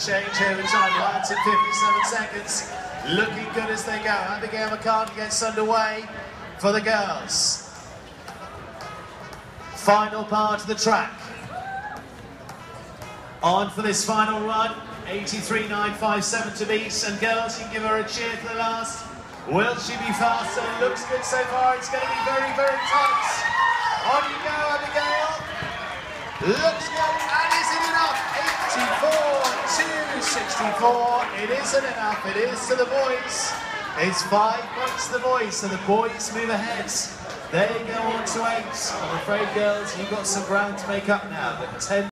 Change here in time, lands in 57 seconds. Looking good as they go. Abigail McCartney gets underway for the girls. Final part of the track. On for this final run, 83.957 to beat. And girls, you can give her a cheer for the last. Will she be faster? Looks good so far. It's going to be very, very tight. On you go, Abigail. Looks good. 64. It isn't enough. It is to the boys. It's five points to the boys, so the boys move ahead. They go on to eight. I'm afraid, girls, you've got some ground to make up now. But 10